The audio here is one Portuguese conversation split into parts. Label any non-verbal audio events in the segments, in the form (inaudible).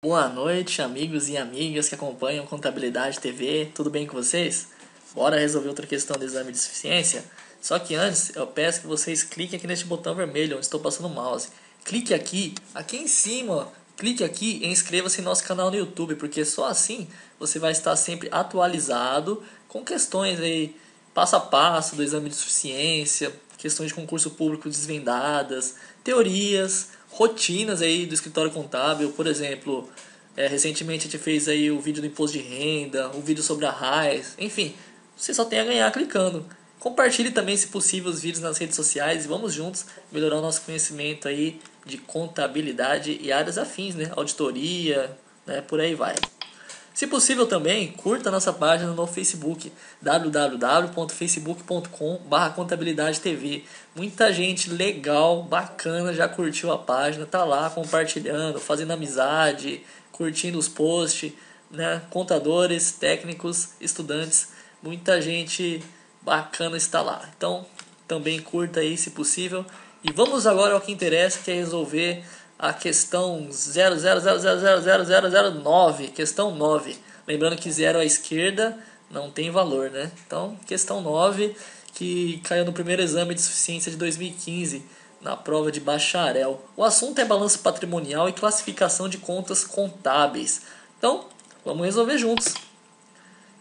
Boa noite, amigos e amigas que acompanham Contabilidade TV. Tudo bem com vocês? Bora resolver outra questão do exame de suficiência? Só que antes, eu peço que vocês cliquem aqui neste botão vermelho onde estou passando o mouse. Clique aqui, aqui em cima, clique aqui e inscreva-se em nosso canal no YouTube, porque só assim você vai estar sempre atualizado com questões aí passo a passo do exame de suficiência, questões de concurso público desvendadas, teorias, rotinas aí do escritório contábil, por exemplo, é, recentemente a gente fez aí o vídeo do imposto de renda, o vídeo sobre a RAIS, enfim, você só tem a ganhar clicando. Compartilhe também, se possível, os vídeos nas redes sociais e vamos juntos melhorar o nosso conhecimento aí de contabilidade e áreas afins, né? Auditoria, né? Por aí vai. Se possível também, curta nossa página no Facebook, www.facebook.com.br contabilidade TV. Muita gente legal, bacana, já curtiu a página, tá lá compartilhando, fazendo amizade, curtindo os posts, né? Contadores, técnicos, estudantes, muita gente bacana está lá. Então, também curta aí se possível. E vamos agora ao que interessa, que é resolver a questão 000000009, questão 9. Lembrando que 0 à esquerda não tem valor, né? Então, questão 9, que caiu no primeiro exame de suficiência de 2015, na prova de bacharel. O assunto é balanço patrimonial e classificação de contas contábeis. Então, vamos resolver juntos.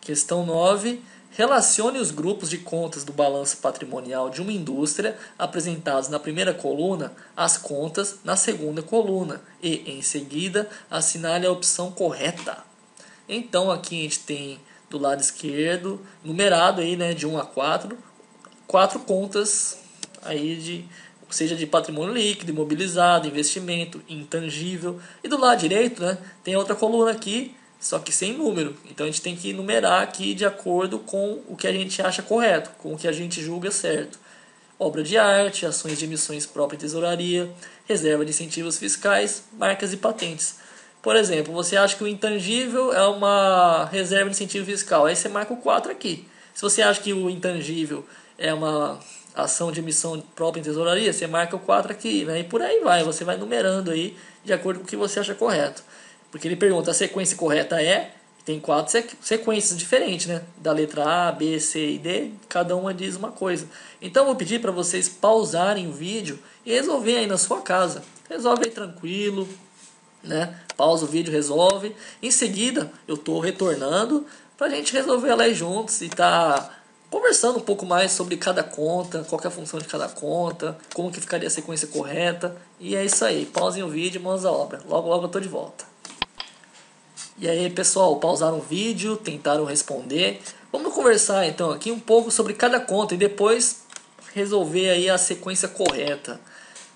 Questão 9 Relacione os grupos de contas do balanço patrimonial de uma indústria apresentados na primeira coluna às contas na segunda coluna e, em seguida, assinale a opção correta. Então, aqui a gente tem do lado esquerdo, numerado aí, né, de 1 a 4, quatro contas aí de seja de patrimônio líquido, imobilizado, investimento, intangível. E do lado direito, né, tem outra coluna aqui só que sem número. Então a gente tem que numerar aqui de acordo com o que a gente acha correto, com o que a gente julga certo. Obra de arte, ações de emissões própria tesouraria, reserva de incentivos fiscais, marcas e patentes. Por exemplo, você acha que o intangível é uma reserva de incentivo fiscal, aí você marca o 4 aqui. Se você acha que o intangível é uma ação de emissão própria em tesouraria, você marca o 4 aqui, né? e por aí vai, você vai numerando aí de acordo com o que você acha correto. Porque ele pergunta, a sequência correta é, tem quatro sequências diferentes, né? Da letra A, B, C e D, cada uma diz uma coisa. Então eu vou pedir para vocês pausarem o vídeo e resolver aí na sua casa. Resolve aí tranquilo, né? Pausa o vídeo, resolve. Em seguida, eu estou retornando para a gente resolver ela aí juntos e tá conversando um pouco mais sobre cada conta, qual é a função de cada conta, como que ficaria a sequência correta. E é isso aí. Pausem o vídeo e mãos à obra. Logo, logo eu tô de volta. E aí, pessoal, pausaram o vídeo, tentaram responder. Vamos conversar então aqui um pouco sobre cada conta e depois resolver aí a sequência correta.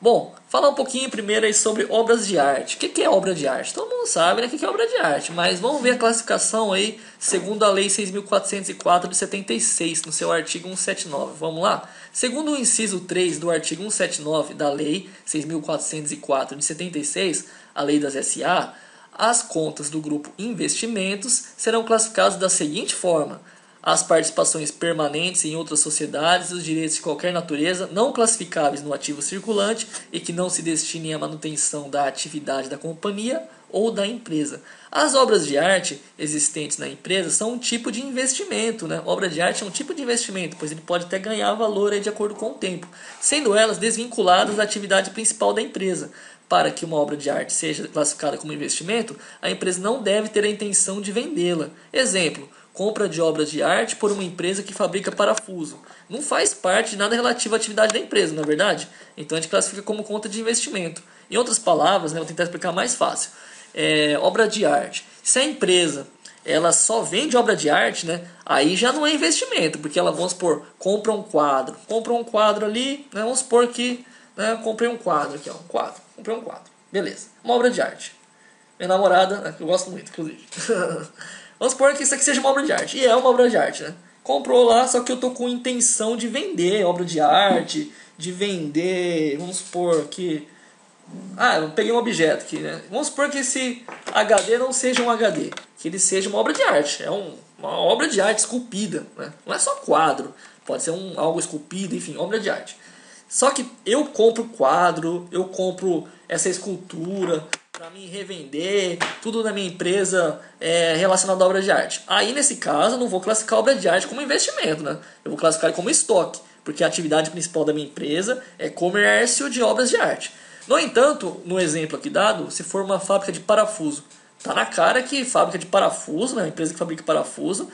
Bom, falar um pouquinho primeiro aí sobre obras de arte. O que é obra de arte? Todo mundo sabe né, o que é obra de arte, mas vamos ver a classificação aí segundo a Lei 6.404 de 76, no seu artigo 179. Vamos lá? Segundo o inciso 3 do artigo 179 da Lei 6.404 de 76, a Lei das SA, as contas do grupo Investimentos serão classificadas da seguinte forma: as participações permanentes em outras sociedades os direitos de qualquer natureza não classificáveis no ativo circulante e que não se destinem à manutenção da atividade da companhia ou da empresa. As obras de arte existentes na empresa são um tipo de investimento. Né? Obra de arte é um tipo de investimento, pois ele pode até ganhar valor de acordo com o tempo, sendo elas desvinculadas da atividade principal da empresa. Para que uma obra de arte seja classificada como investimento, a empresa não deve ter a intenção de vendê-la. Exemplo: compra de obras de arte por uma empresa que fabrica parafuso. Não faz parte de nada relativo à atividade da empresa, na é verdade? Então a gente classifica como conta de investimento. Em outras palavras, né, vou tentar explicar mais fácil. É, obra de arte. Se a empresa ela só vende obra de arte, né? Aí já não é investimento, porque ela, vamos supor, compra um quadro. Compra um quadro ali, né? Vamos supor que né, comprei um quadro aqui, ó, um quadro. Comprei um quadro. Beleza. Uma obra de arte. Minha namorada, né, que eu gosto muito, inclusive. (laughs) Vamos supor que isso aqui seja uma obra de arte. E é uma obra de arte, né? Comprou lá, só que eu tô com intenção de vender obra de arte, de vender, vamos supor que. Ah, eu peguei um objeto aqui, né? Vamos supor que esse HD não seja um HD, que ele seja uma obra de arte. É um, uma obra de arte esculpida, né? Não é só quadro, pode ser um, algo esculpido, enfim, obra de arte. Só que eu compro quadro, eu compro essa escultura, para mim revender, tudo na minha empresa é relacionado a obras de arte. Aí nesse caso eu não vou classificar a obra de arte como investimento, né? Eu vou classificar como estoque, porque a atividade principal da minha empresa é comércio de obras de arte. No entanto, no exemplo aqui dado, se for uma fábrica de parafuso, tá na cara que fábrica de parafuso, né, empresa que fabrica parafuso,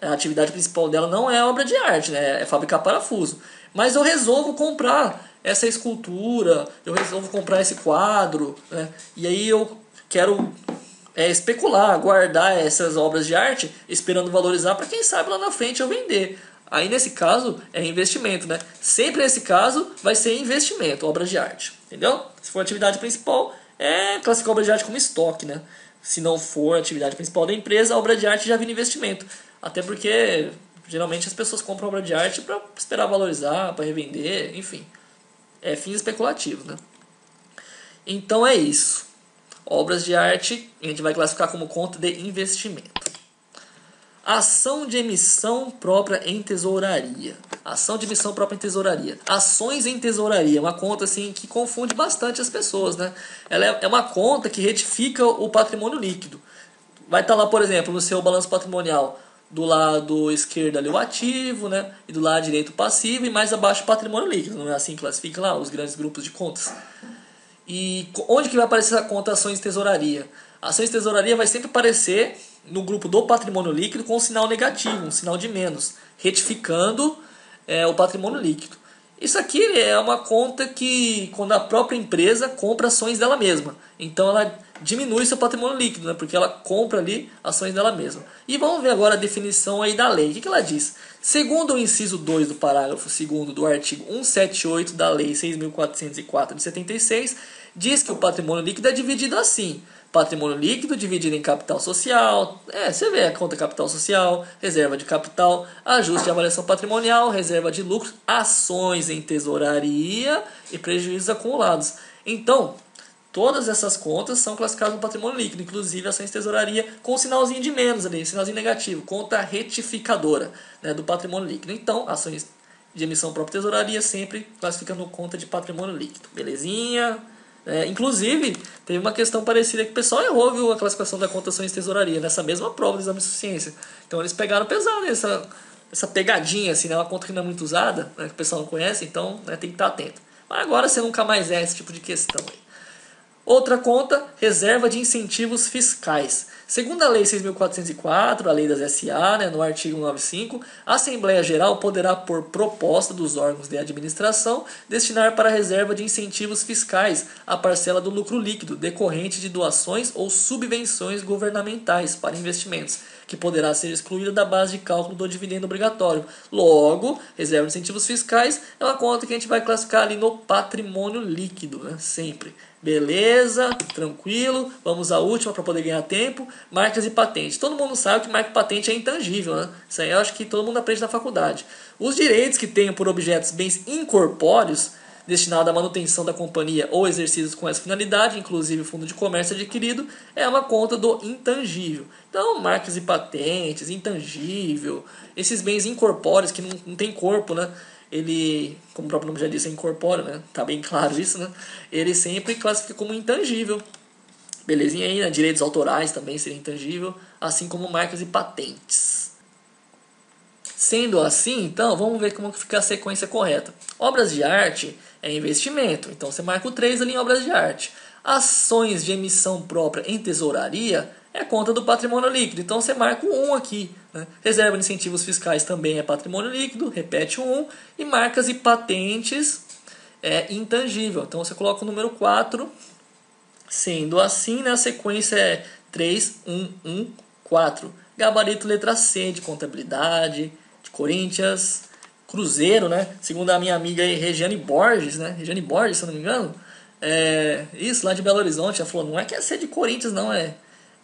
a atividade principal dela não é obra de arte, né, é fabricar parafuso. Mas eu resolvo comprar essa escultura, eu resolvo comprar esse quadro, né? E aí eu quero é, especular, guardar essas obras de arte, esperando valorizar para quem sabe lá na frente eu vender. Aí nesse caso é investimento, né? Sempre nesse caso vai ser investimento, obras de arte, entendeu? Se for atividade principal, é classificar a obra de arte como estoque, né? Se não for a atividade principal da empresa, a obra de arte já vira investimento. Até porque Geralmente as pessoas compram obra de arte para esperar valorizar, para revender, enfim. É fins especulativos, né? Então é isso. Obras de arte a gente vai classificar como conta de investimento. Ação de emissão própria em tesouraria. Ação de emissão própria em tesouraria. Ações em tesouraria, uma conta assim que confunde bastante as pessoas, né? Ela é, é uma conta que retifica o patrimônio líquido. Vai estar lá, por exemplo, no seu balanço patrimonial, do lado esquerdo ali o ativo, né? E do lado direito o passivo e mais abaixo o patrimônio líquido, não é assim que classifica lá os grandes grupos de contas. E onde que vai aparecer a conta ações de tesouraria? Ações de tesouraria vai sempre aparecer no grupo do patrimônio líquido com um sinal negativo, um sinal de menos, retificando é, o patrimônio líquido. Isso aqui é uma conta que quando a própria empresa compra ações dela mesma. Então ela diminui seu patrimônio líquido, né? porque ela compra ali ações dela mesma. E vamos ver agora a definição aí da lei. O que, que ela diz? Segundo o inciso 2 do parágrafo 2 do artigo 178 da Lei 6.404 de 76, diz que o patrimônio líquido é dividido assim. Patrimônio líquido dividido em capital social, é, você vê a conta capital social, reserva de capital, ajuste de avaliação patrimonial, reserva de lucro, ações em tesouraria e prejuízos acumulados. Então, Todas essas contas são classificadas no patrimônio líquido, inclusive ações de tesouraria com um sinalzinho de menos ali, sinalzinho negativo, conta retificadora né, do patrimônio líquido. Então, ações de emissão própria tesouraria sempre classificando conta de patrimônio líquido. Belezinha? É, inclusive, teve uma questão parecida que o pessoal errou viu, a classificação da conta ações de tesouraria nessa mesma prova do exame de suficiência. Então, eles pegaram pesado essa, essa pegadinha, assim, né, uma conta que não é muito usada, né, que o pessoal não conhece, então né, tem que estar atento. Mas agora você nunca mais é esse tipo de questão aí. Outra conta, reserva de incentivos fiscais. Segundo a Lei 6.404, a Lei das SA, né, no artigo 95, a Assembleia Geral poderá, por proposta dos órgãos de administração, destinar para a reserva de incentivos fiscais a parcela do lucro líquido decorrente de doações ou subvenções governamentais para investimentos, que poderá ser excluída da base de cálculo do dividendo obrigatório. Logo, reserva de incentivos fiscais é uma conta que a gente vai classificar ali no patrimônio líquido, né, sempre. Beleza, tranquilo. Vamos à última para poder ganhar tempo. Marcas e patentes. Todo mundo sabe que marca e patente é intangível, né? Isso aí eu acho que todo mundo aprende na faculdade. Os direitos que tenham por objetos bens incorpóreos destinados à manutenção da companhia ou exercidos com essa finalidade, inclusive fundo de comércio adquirido, é uma conta do intangível. Então, marcas e patentes, intangível, esses bens incorpóreos que não, não tem corpo, né? ele, como o próprio nome já disse, é incorpóreo, né? Tá bem claro isso, né? Ele sempre classifica como intangível. Belezinha aí, né? Direitos autorais também seria intangível, assim como marcas e patentes. Sendo assim, então, vamos ver como fica a sequência correta. Obras de arte é investimento, então você marca o 3 ali em obras de arte. Ações de emissão própria em tesouraria é conta do patrimônio líquido. Então você marca o 1 aqui. Né? Reserva de incentivos fiscais também é patrimônio líquido, repete o 1. E marcas e patentes é intangível. Então você coloca o número 4. Sendo assim, né, a sequência é 3, 1, 1, 4. Gabarito letra C de contabilidade, de Corinthians, Cruzeiro, né? Segundo a minha amiga aí, Regiane Borges, né? Regiane Borges, se eu não me engano. É, isso, lá de Belo Horizonte. Ela falou, não é que é C de Corinthians, não, é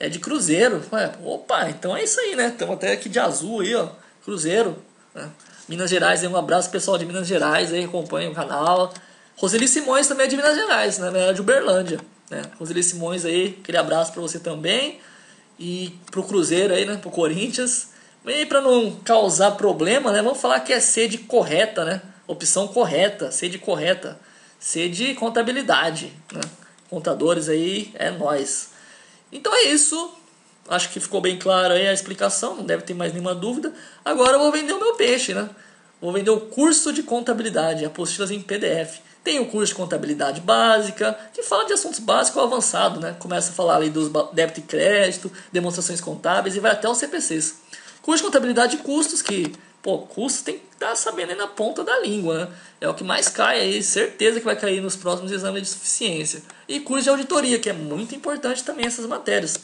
é de Cruzeiro. Opa, então é isso aí, né? Estamos até aqui de azul aí, ó. Cruzeiro. Né? Minas Gerais, aí, um abraço pessoal de Minas Gerais aí, acompanha o canal. Roseli Simões também é de Minas Gerais, né? É de Uberlândia. Né? Roseli Simões aí, aquele abraço para você também. E pro Cruzeiro aí, né? Pro Corinthians. E para não causar problema, né? Vamos falar que é sede correta, né? Opção correta, sede correta. C de contabilidade, né? contadores aí, é nós. Então é isso. Acho que ficou bem claro aí a explicação, não deve ter mais nenhuma dúvida. Agora eu vou vender o meu peixe, né? Vou vender o curso de contabilidade, apostilas em PDF. Tem o curso de contabilidade básica, que fala de assuntos básicos ou avançado, né? Começa a falar ali dos débito e crédito, demonstrações contábeis e vai até os CPCs. Curso de contabilidade de custos, que, pô, custos tem que estar tá sabendo aí na ponta da língua, né? É o que mais cai aí, certeza que vai cair nos próximos exames de suficiência. E curso de auditoria, que é muito importante também essas matérias.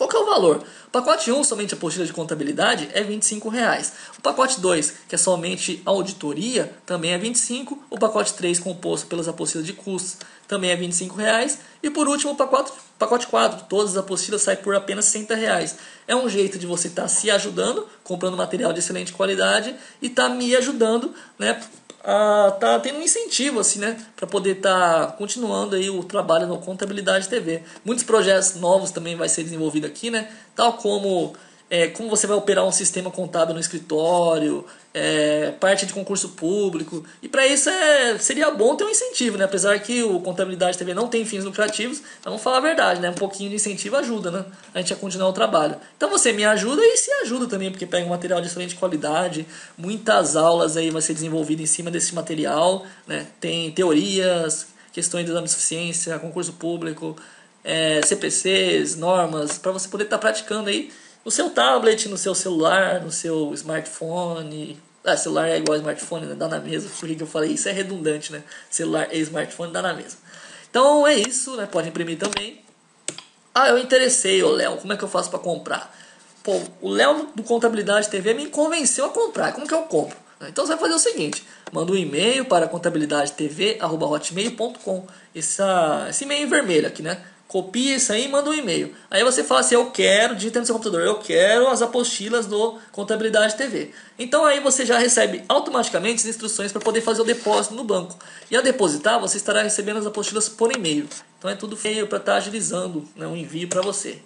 Qual que é o valor? O pacote 1, somente apostila de contabilidade, é R$ 25,00. O pacote 2, que é somente auditoria, também é R$ 25,00. O pacote 3, composto pelas apostilas de custos, também é R$ 25,00. E por último, o pacote, pacote 4, todas as apostilas saem por apenas R$ 60,00. É um jeito de você estar tá se ajudando, comprando material de excelente qualidade e estar tá me ajudando né, a tá tendo um incentivo assim, né, para poder estar tá continuando aí o trabalho no Contabilidade TV. Muitos projetos novos também vai ser desenvolvido aqui, né, tal como é, como você vai operar um sistema contábil no escritório, é, parte de concurso público. E para isso é, seria bom ter um incentivo, né? Apesar que o Contabilidade TV não tem fins lucrativos, vamos falar a verdade, né? Um pouquinho de incentivo ajuda, né? A gente a continuar o trabalho. Então você me ajuda e se ajuda também, porque pega um material de excelente qualidade, muitas aulas aí vai ser desenvolvido em cima desse material, né? Tem teorias, questões de exame de suficiência, concurso público, é, CPCs, normas, para você poder estar tá praticando aí no seu tablet, no seu celular, no seu smartphone. Ah, celular é igual smartphone, né? Dá na mesma. Por que eu falei isso? É redundante, né? Celular e smartphone dá na mesma. Então é isso, né? Pode imprimir também. Ah, eu interessei, ô Léo, como é que eu faço para comprar? Pô, o Léo do Contabilidade TV me convenceu a comprar. Como que eu compro? Então você vai fazer o seguinte: manda um e-mail para contabilidadetv.hotmail.com. Esse e-mail vermelho aqui, né? Copia isso aí e manda um e-mail. Aí você fala assim, eu quero, digita no seu computador, eu quero as apostilas do Contabilidade TV. Então aí você já recebe automaticamente as instruções para poder fazer o depósito no banco. E ao depositar, você estará recebendo as apostilas por e-mail. Então é tudo feio para estar tá agilizando né, um envio para você.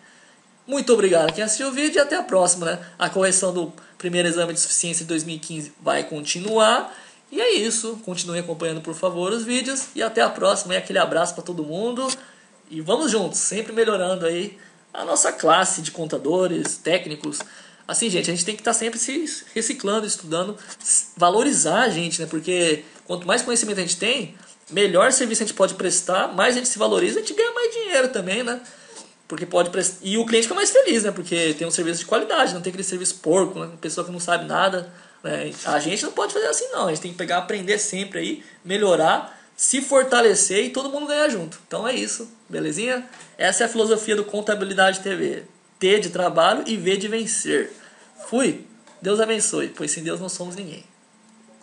Muito obrigado a quem assistiu o vídeo e até a próxima. Né? A correção do primeiro exame de suficiência de 2015 vai continuar. E é isso. Continue acompanhando, por favor, os vídeos. E até a próxima. E aquele abraço para todo mundo. E vamos juntos, sempre melhorando aí a nossa classe de contadores, técnicos. Assim, gente, a gente tem que estar tá sempre se reciclando, estudando, valorizar a gente, né? Porque quanto mais conhecimento a gente tem, melhor serviço a gente pode prestar, mais a gente se valoriza, a gente ganha mais dinheiro também, né? Porque pode prestar... E o cliente fica mais feliz, né? Porque tem um serviço de qualidade, não tem aquele serviço porco, né? Pessoa que não sabe nada. Né? A gente não pode fazer assim, não. A gente tem que pegar, aprender sempre aí, melhorar se fortalecer e todo mundo ganhar junto. Então é isso, belezinha? Essa é a filosofia do Contabilidade TV. T de trabalho e V de vencer. Fui. Deus abençoe, pois sem Deus não somos ninguém.